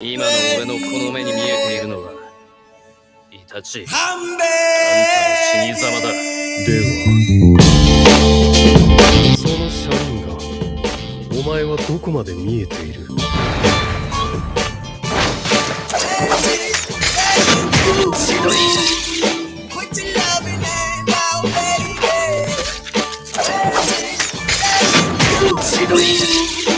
今の俺のこの目に見えているのはイタチ。あんたの死に様だ。では。そのシャ社ンがお前はどこまで見えている？ひどいひどい